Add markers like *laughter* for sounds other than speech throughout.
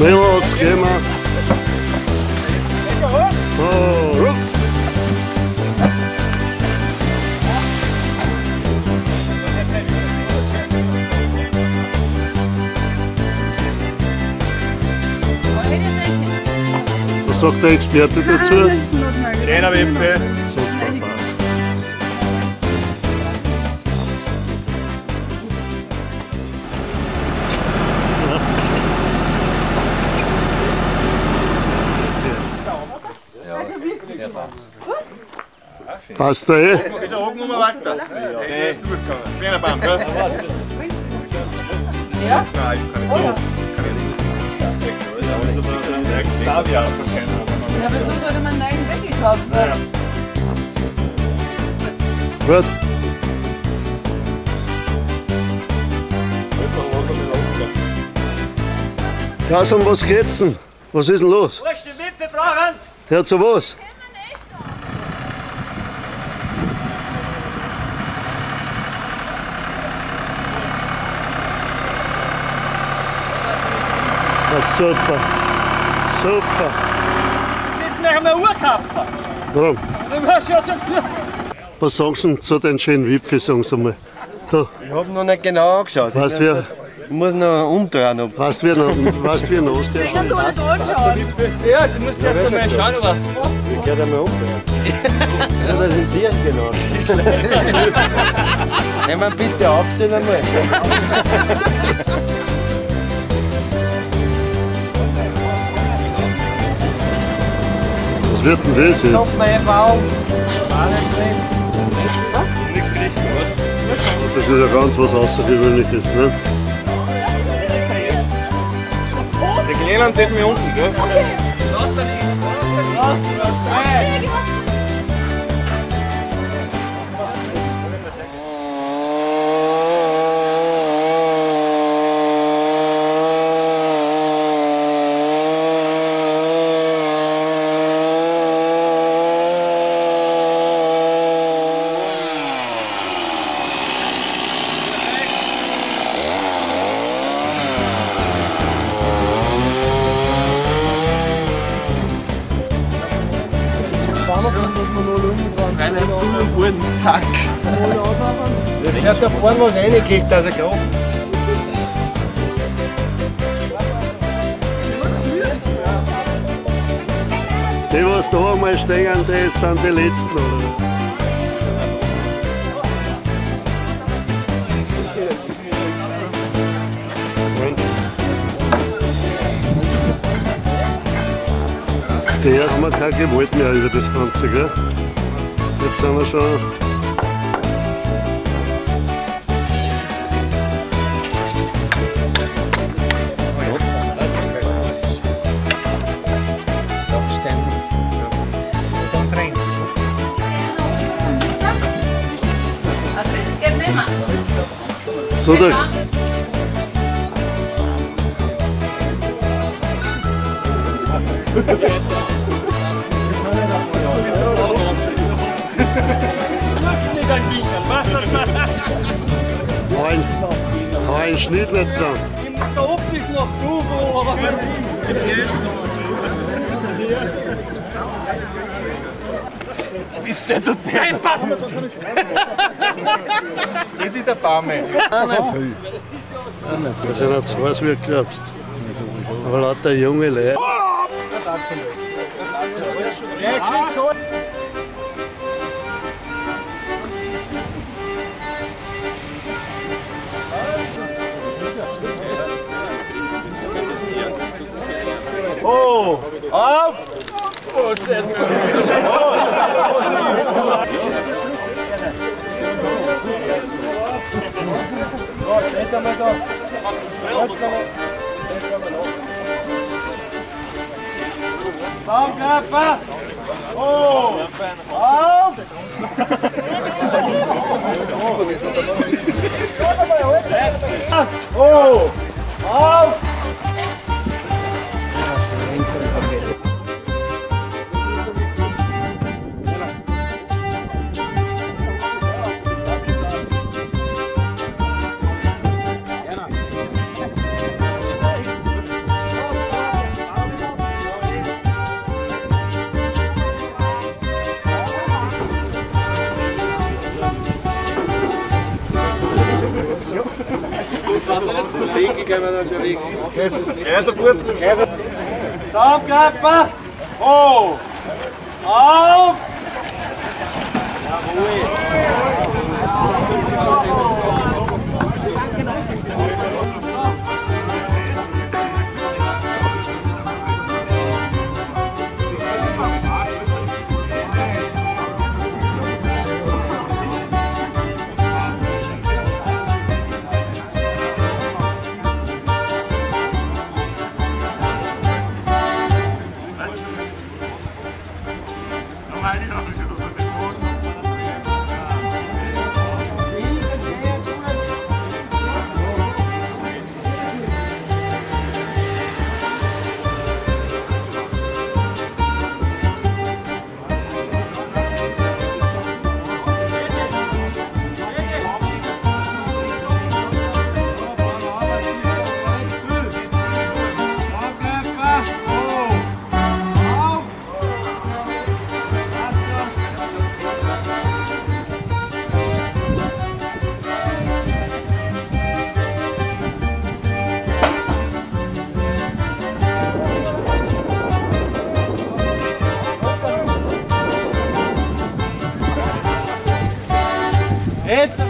Wir. Oh, ruck. Was sagt der Experte dazu? Wipfel. Passt da eh? Wieder oben nochmal weiter. Nee, durchgegangen. Schöner Baum, gell? Ja? Nein, ich kann nicht so. Kann ich nicht. Ja, aber so sollte man einen Deckel kaufen. Gut. Ja, um was geht's denn? Was ist denn los? Wurscht, die Wipfel brauchen's! Hört zu was? Ja, super. Super. Müssen wir einmal Uhr kaufen! Warum? Dann hast du ja zu viel. Was sagen Sie denn zu den schönen Wipfel, sagen Sie mal? Da, Ich habe noch nicht genau angeschaut. weißt ich, du, muss- ich muss noch umdrehen. Ob weißt du, wie ein- weißt du, wie Oster Ich kann so alles anschauen. Ja, du musst erst einmal schauen, aber. ich werde einmal umdrehen. ja, das sind Sie genau. *laughs* Nehmen wir bitte aufstehen einmal. Was wird denn das Stopp jetzt? mein Baum. Das ist ja ganz was Außergewöhnliches, ne? Die Kleinen sind mir unten, gell? Zack. Ich hab da vorne was reingekriegt, dass er grob. Die, was da einmal stehen, die sind die Letzten, oder? Die ersten Mal keine Gewalt mehr über das Ganze, gell? Jetzt sind wir schon. Der, hau einen, hau einen Schnitt nicht zusammen. Da oben ist noch du, wo aber. Bist der du deppert? Das ist ein Baume. Das sind nicht so heiß, wie du glaubst. Aber lauter junge Leute. Oh, auf! Baumkörper! Oh! Entra mais Oh! Pode Bom, capa! Oh! Oh! Oh! Gehen wir dann schon weg. Zusammenkämpfen! Hoch! Auf! Jetzt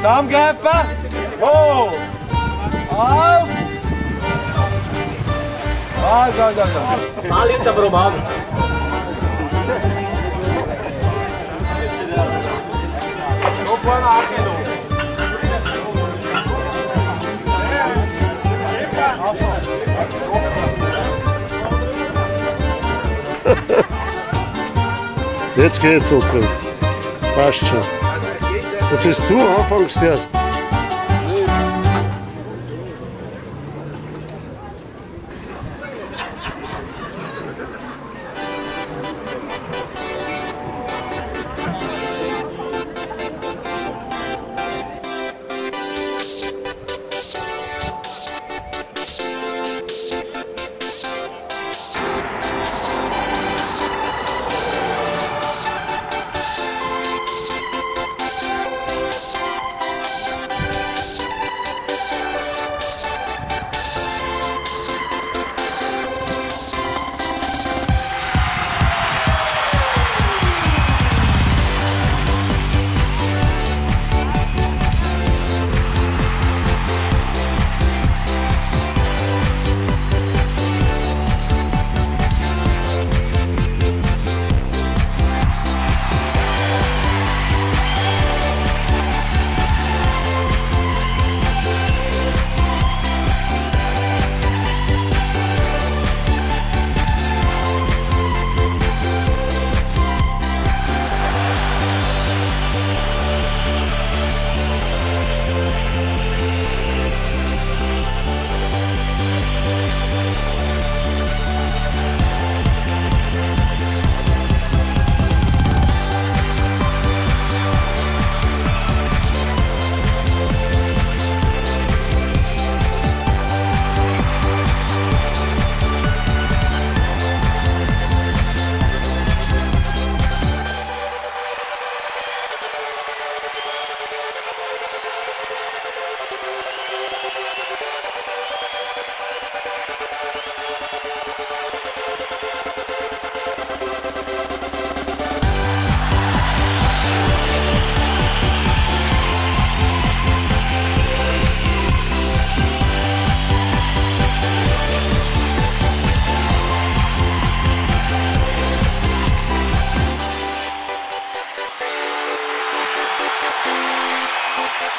zusammenkämpfen! Hoch! Auf! Also, also, also. Mal hinter Roman. So vorne angenommen. Jetzt geht's, Otto. Passt schon. Und bis du anfängst erst.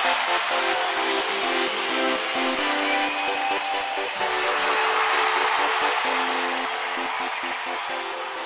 Thank you.